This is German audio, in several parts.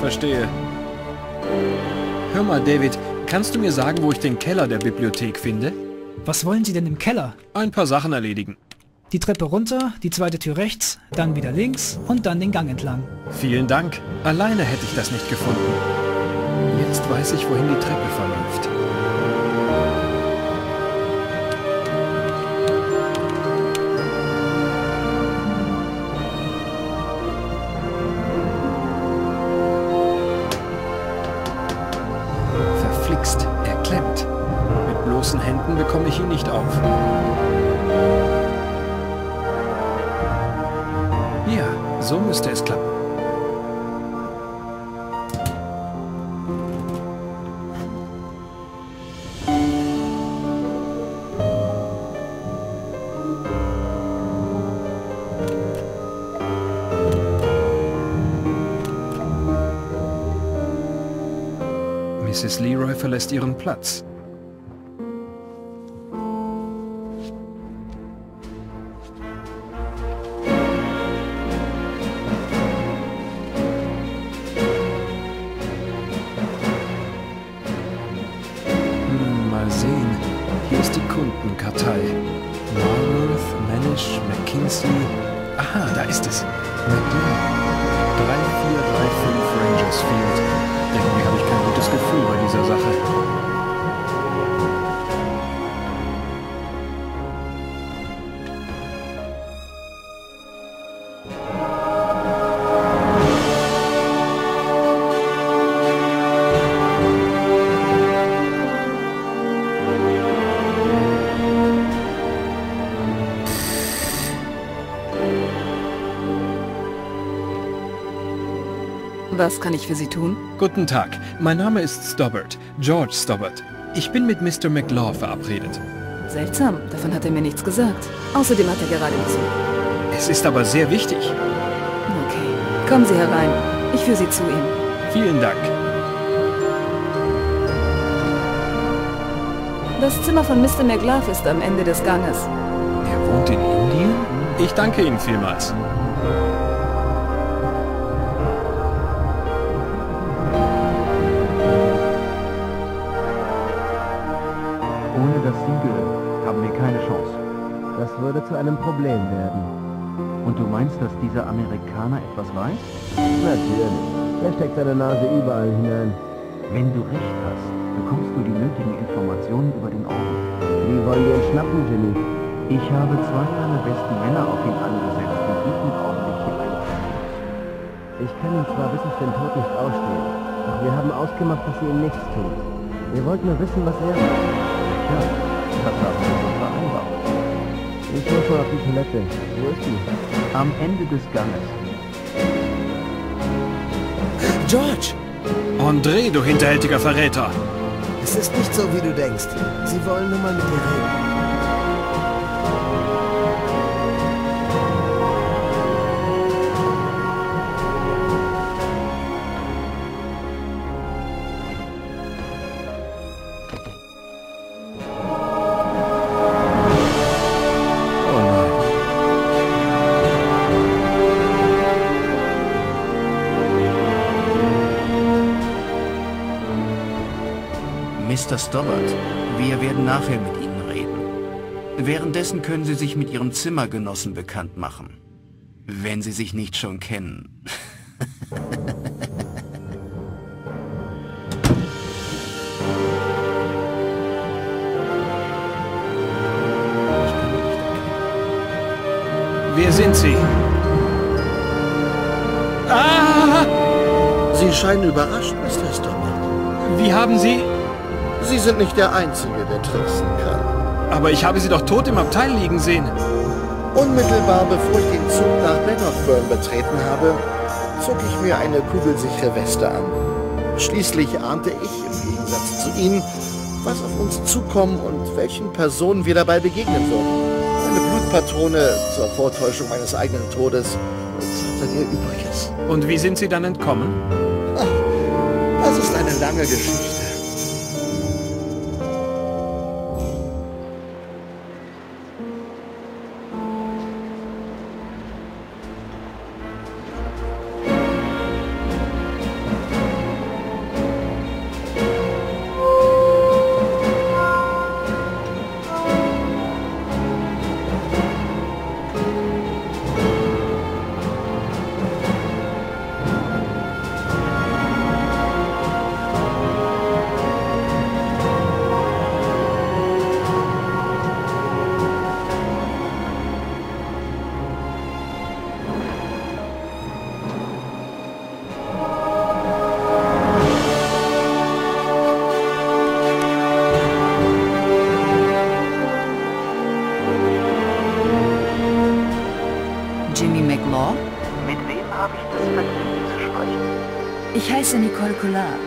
verstehe. Hör mal, David, kannst du mir sagen, wo ich den Keller der Bibliothek finde? Was wollen Sie denn im Keller? Ein paar Sachen erledigen. Die Treppe runter, die zweite Tür rechts, dann wieder links und dann den Gang entlang. Vielen Dank. Alleine hätte ich das nicht gefunden. Jetzt weiß ich, wohin die Treppe verläuft. So müsste es klappen. Mrs. Leroy verlässt ihren Platz. Mal sehen. Hier ist die Kundenkartei. Marworth, Manish, McKinsey. Aha, da ist es. McLean. 3435 Rangers Field. Irgendwie habe ich kein gutes Gefühl bei dieser Sache. Was kann ich für Sie tun? Guten Tag, mein Name ist Stobbart, George Stobbart. Ich bin mit Mr. McLaw verabredet. Seltsam, davon hat er mir nichts gesagt. Außerdem hat er gerade Besuch. Es ist aber sehr wichtig. Okay, kommen Sie herein. Ich führe Sie zu ihm. Vielen Dank. Das Zimmer von Mr. McLaugh ist am Ende des Ganges. Er wohnt in Indien? Ich danke Ihnen vielmals. Siegel haben wir keine Chance. Das würde zu einem Problem werden. Und du meinst, dass dieser Amerikaner etwas weiß? Natürlich. Er steckt seine Nase überall hinein. Wenn du recht hast, bekommst du die nötigen Informationen über den Orden. Wie wollen wir ihn schnappen, Jimmy? Ich habe zwei meiner besten Männer auf ihn angesetzt, die jeden Augenblick hier eintreffen. Ich kann ihn zwar bis auf den Tod nicht ausstehen, doch wir haben ausgemacht, dass sie ihm nichts tut. Wir wollten nur wissen, was er macht. Ja, so vereinbart. Ich muss mal auf die Toilette. Wo ist die? Am Ende des Ganges. George! André, du hinterhältiger Verräter! Es ist nicht so, wie du denkst. Sie wollen nur mal mit dir reden. Stobbart, wir werden nachher mit Ihnen reden. Währenddessen können Sie sich mit Ihrem Zimmergenossen bekannt machen. Wenn Sie sich nicht schon kennen. Wer sind Sie? Ah! Sie scheinen überrascht, Mr. Stoddard. Wie haben Sie... Sie sind nicht der Einzige, der tricksen kann. Aber ich habe Sie doch tot im Abteil liegen sehen. Unmittelbar bevor ich den Zug nach Bannockburn betreten habe, zog ich mir eine kugelsichere Weste an. Schließlich ahnte ich, im Gegensatz zu Ihnen, was auf uns zukommen und welchen Personen wir dabei begegnen würden. Eine Blutpatrone zur Vortäuschung meines eigenen Todes und dann ihr Übriges. Und wie sind Sie dann entkommen? Das ist eine lange Geschichte. Jimmy McLaw? Mit wem habe ich das Vergnügen zu sprechen? Ich heiße Nicole Collard.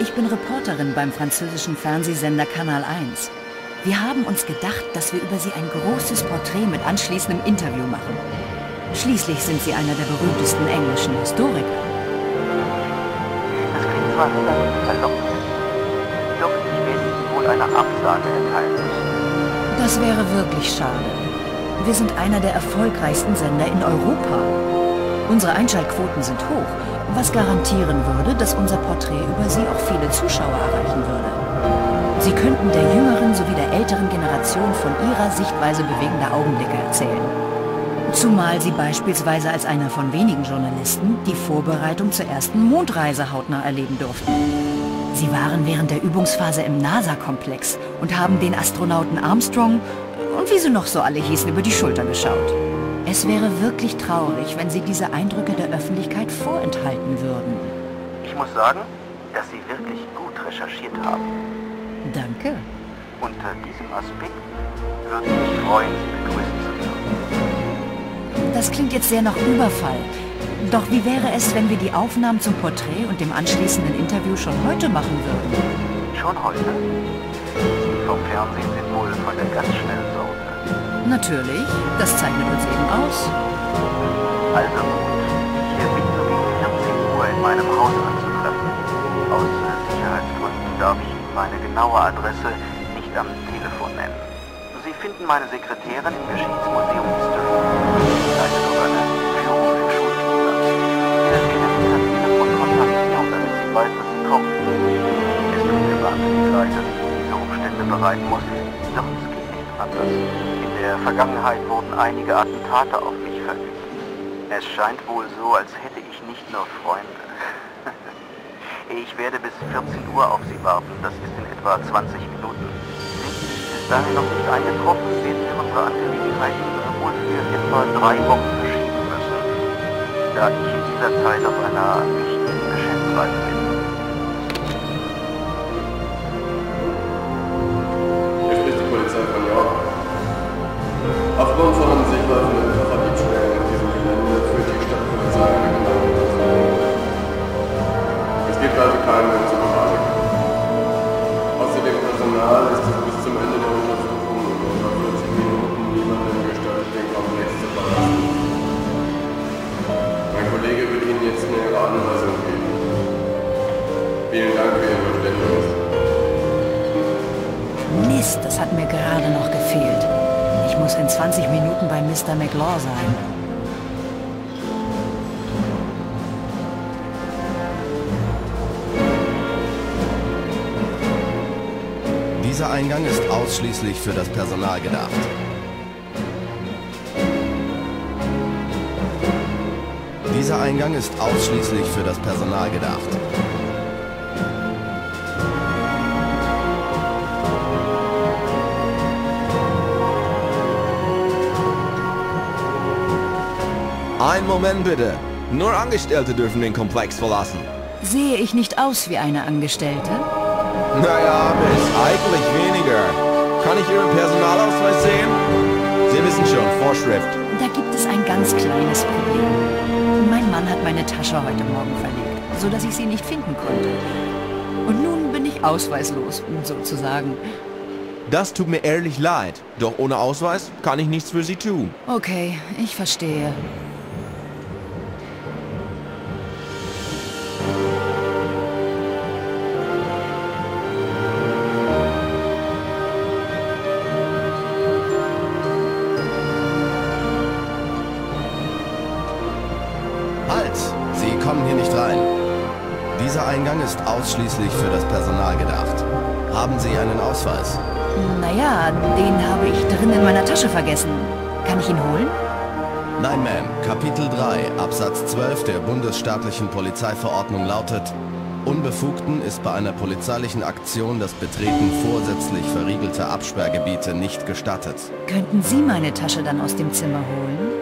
Ich bin Reporterin beim französischen Fernsehsender Kanal 1. Wir haben uns gedacht, dass wir über Sie ein großes Porträt mit anschließendem Interview machen. Schließlich sind Sie einer der berühmtesten englischen Historiker. Das klingt zwar relativ verlockend, doch ich werde Ihnen wohl eine Absage erteilen. Das wäre wirklich schade. Wir sind einer der erfolgreichsten Sender in Europa. Unsere Einschaltquoten sind hoch, was garantieren würde, dass unser Porträt über Sie auch viele Zuschauer erreichen würde. Sie könnten der jüngeren sowie der älteren Generation von Ihrer Sichtweise bewegender Augenblicke erzählen. Zumal Sie beispielsweise als einer von wenigen Journalisten die Vorbereitung zur ersten Mondreise hautnah erleben durften. Sie waren während der Übungsphase im NASA-Komplex und haben den Astronauten Armstrong und wie sie noch so alle hießen über die Schulter geschaut. Es wäre wirklich traurig, wenn Sie diese Eindrücke der Öffentlichkeit vorenthalten würden. Ich muss sagen, dass Sie wirklich gut recherchiert haben. Danke. Unter diesem Aspekt würde ich mich freuen, Sie begrüßen zu dürfen. Das klingt jetzt sehr nach Überfall. Doch wie wäre es, wenn wir die Aufnahmen zum Porträt und dem anschließenden Interview schon heute machen würden? Schon heute? Sie vom Fernsehen sind wohl von der ganz schnellen Sorte. Natürlich, das zeichnet uns eben aus. Also gut, so gegen 14 Uhr in meinem Haus anzutreffen. Aus äh, Sicherheitsgründen darf ich meine genaue Adresse nicht am Telefon nennen. Sie finden meine Sekretärin im Geschichtsmuseum History. Weiß, dass sie kommt. Es tut mir wahnsinnig leid, dass ich diese Umstände bereiten muss, doch es geht nicht anders. In der Vergangenheit wurden einige Attentate auf mich verübt. Es scheint wohl so, als hätte ich nicht nur Freunde. Ich werde bis 14 Uhr auf Sie warten. Das ist in etwa 20 Minuten. Sind Sie bis dahin noch nicht eingetroffen, werden wir unsere Angelegenheiten wohl für etwa drei Wochen verschieben müssen, da ich in dieser Zeit auf einer wichtigen 20 Minuten bei Mr. McLaw sein. Dieser Eingang ist ausschließlich für das Personal gedacht. Dieser Eingang ist ausschließlich für das Personal gedacht. Ein Moment bitte. Nur Angestellte dürfen den Komplex verlassen. Sehe ich nicht aus wie eine Angestellte? Naja, bis eigentlich weniger. Kann ich Ihren Personalausweis sehen? Sie wissen schon, Vorschrift. Da gibt es ein ganz kleines Problem. Mein Mann hat meine Tasche heute Morgen verlegt, so dass ich sie nicht finden konnte. Und nun bin ich ausweislos, sozusagen. Das tut mir ehrlich leid. Doch ohne Ausweis kann ich nichts für Sie tun. Okay, ich verstehe. Dieser Eingang ist ausschließlich für das Personal gedacht. Haben Sie einen Ausweis? Naja, den habe ich drin in meiner Tasche vergessen. Kann ich ihn holen? Nein, Ma'am. Kapitel 3, Absatz 12 der bundesstaatlichen Polizeiverordnung lautet, Unbefugten ist bei einer polizeilichen Aktion das Betreten vorsätzlich verriegelter Absperrgebiete nicht gestattet. Könnten Sie meine Tasche dann aus dem Zimmer holen?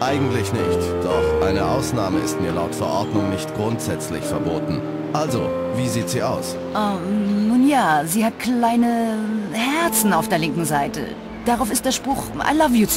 Eigentlich nicht, doch eine Ausnahme ist mir laut Verordnung nicht grundsätzlich verboten. Also, wie sieht sie aus? Ähm, nun ja, sie hat kleine Herzen auf der linken Seite. Darauf ist der Spruch I love you zu